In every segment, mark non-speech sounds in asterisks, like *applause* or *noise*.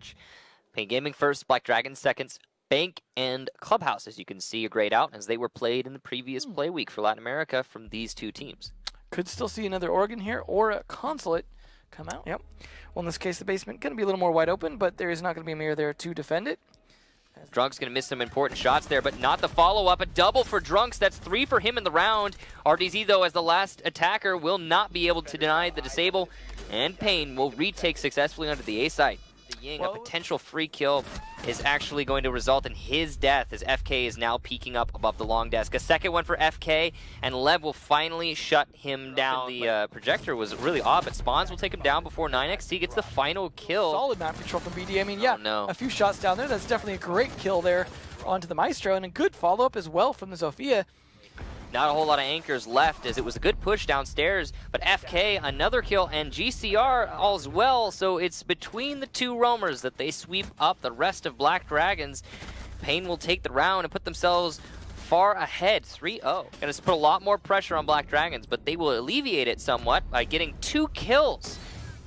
match. Pain Gaming first, Black Dragon seconds, Bank and Clubhouse, as you can see, are grayed out as they were played in the previous Hmm. play week for Latin America from these two teams. Could still see another Oregon here or a Consulate come out. Yep. Well, in this case, the basement going to be a little more wide open, but there is not going to be a mirror there to defend it. Drunk's going to miss some important shots there, but not the follow-up. A double for Drunks. That's three for him in the round. RDZ, though, as the last attacker, will not be able to deny the disable, and Pain will retake successfully under the A site. Ying, a potential free kill, is actually going to result in his death as FK is now peeking up above the long desk. A second one for FK, and Lev will finally shut him down. The uh, projector was really odd, but Spawns will take him down before 9XT gets the final kill. Solid map control from BD. I mean, yeah, Oh, no. a few shots down there. That's definitely a great kill there onto the Maestro, and a good follow-up as well from the Zofia. Not a whole lot of anchors left as it was a good push downstairs, but FK, another kill, and GCR all's well, so it's between the two roamers that they sweep up the rest of Black Dragons. Pain will take the round and put themselves far ahead, 3-0. Gonna put a lot more pressure on Black Dragons, but they will alleviate it somewhat by getting two kills.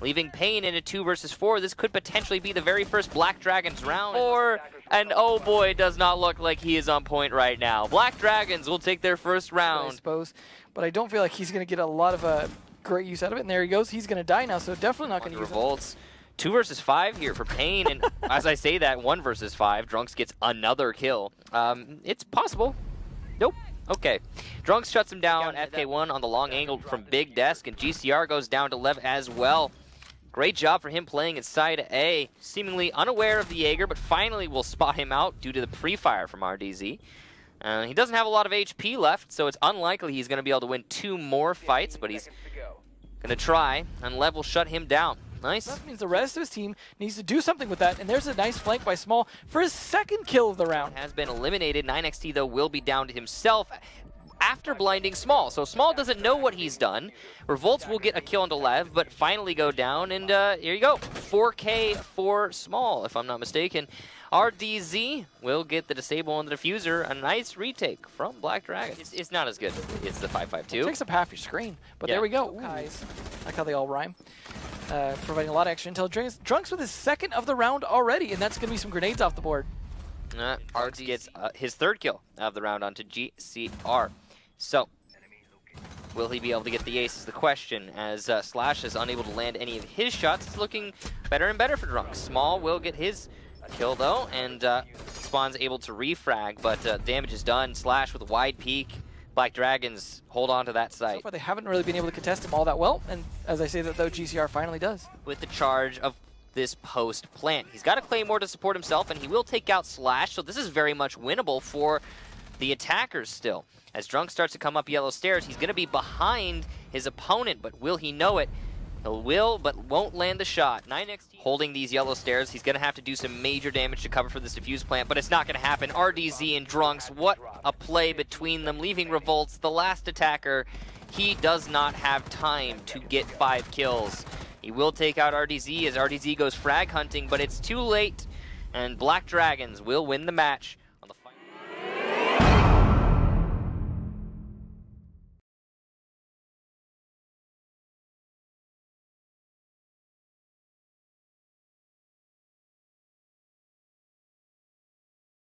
Leaving Pain in a 2 versus 4, this could potentially be the very first Black Dragons round. Or, and oh boy, it does not look like he is on point right now. Black Dragons will take their first round. I round. suppose, but I don't feel like he's going to get a lot of uh, great use out of it. And there he goes. He's going to die now, so definitely not going to use it. Revolts. Two versus five here for Pain, and *laughs* as I say that, one versus five, Drunks gets another kill. Um, it's possible. Nope. Okay. Drunks shuts him down. FK1 on the long angle from Big Desk, and GCR goes down to Lev as well. Great job for him playing inside A, seemingly unaware of the Jaeger, but finally will spot him out due to the pre-fire from RDZ. Uh, he doesn't have a lot of HP left, so it's unlikely he's going to be able to win two more fights, but he's going to try, and Lev will shut him down. Nice. That means the rest of his team needs to do something with that. And there's a nice flank by Small for his second kill of the round. Has been eliminated. 9XT, though, will be down to himself after blinding Small. So Small doesn't know what he's done. Revolts will get a kill onto Lev, but finally go down, and uh, here you go. 4K for Small, if I'm not mistaken. RDZ will get the disable on the defuser. A nice retake from Black Dragon. It's, it's not as good. It's the 552. Takes up half your screen, but Yeah. there we go. Guys, like how they all rhyme. Uh, providing a lot of extra intel. Drunks, Drunks with his second of the round already, and that's going to be some grenades off the board. Uh, RD gets uh, his third kill of the round onto GCR. So, will he be able to get the ace is the question, as uh, Slash is unable to land any of his shots. It's looking better and better for Drunk. Small will get his kill, though, and uh, Spawn's able to refrag, but uh, damage is done. Slash with a wide peek. Black Dragons hold on to that So site far, they haven't really been able to contest him all that well, and as I say that, though, GCR finally does. with the charge of this post plant. He's got a Claymore to support himself, and he will take out Slash, so this is very much winnable for the attackers still. As Drunk starts to come up yellow stairs, he's going to be behind his opponent, but will he know it? He will, but won't land the shot. 9x holding these yellow stairs. He's going to have to do some major damage to cover for this diffuse plant, but it's not going to happen. RDZ and Drunks, what a play between them, leaving Revolts, the last attacker. He does not have time to get five kills. He will take out RDZ as RDZ goes frag hunting, but it's too late. And Black Dragons will win the match